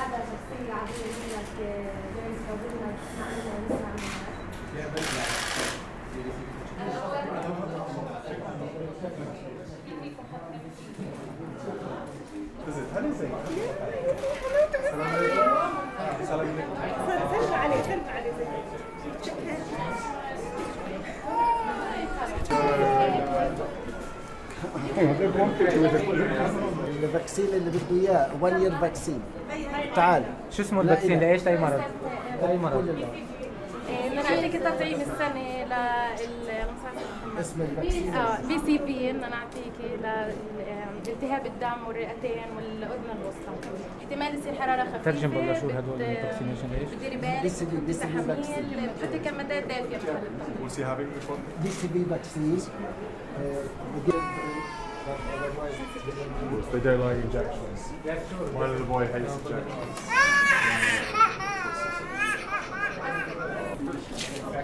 حدا شخصية عادية منك جاي منها ونسمع منها سلم عليه زي الفاكسين اللي بده إياه 1 يير فاكسين تعال. شو اسمه الفاكسين. لأيش؟ لأي مرض؟ لأي مرض. نعطيك تطعيم السنة لل اسم الفاكسين آه بي سي في بدنا نعطيكي لالتهاب الدم والرئتين والأذن الوسطى احتمال يصير حرارة خفيفة ترجم بالله شو هدول الفاكسينيشن إيش؟ بتديري بالك. بتحطي كمادات دافية before? دي سي بي فاكسين They don't like injections. My little boy hates injections.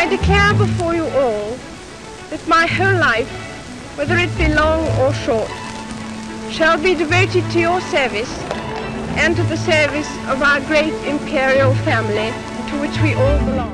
I declare before you all that my whole life, whether it be long or short, shall be devoted to your service and to the service of our great imperial family to which we all belong.